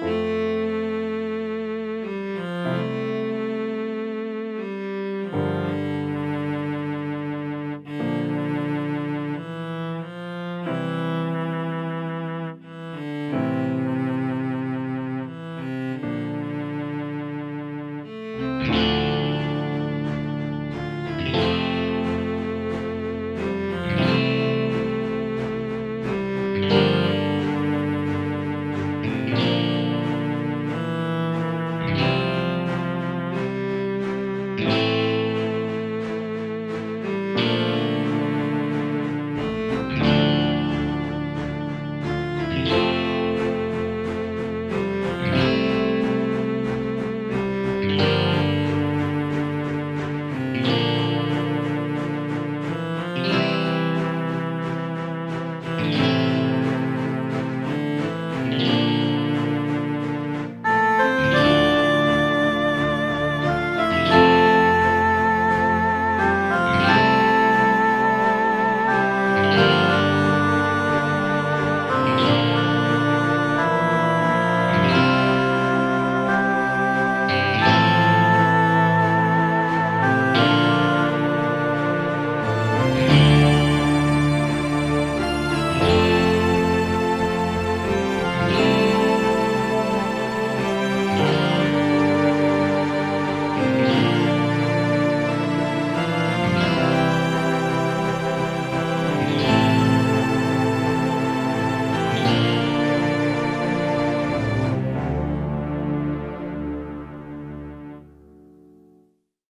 Música